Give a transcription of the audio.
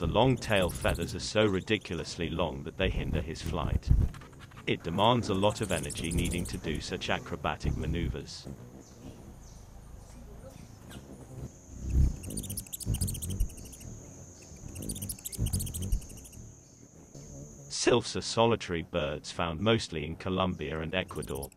The long tail feathers are so ridiculously long that they hinder his flight. It demands a lot of energy needing to do such acrobatic maneuvers. Sylphs are solitary birds found mostly in Colombia and Ecuador.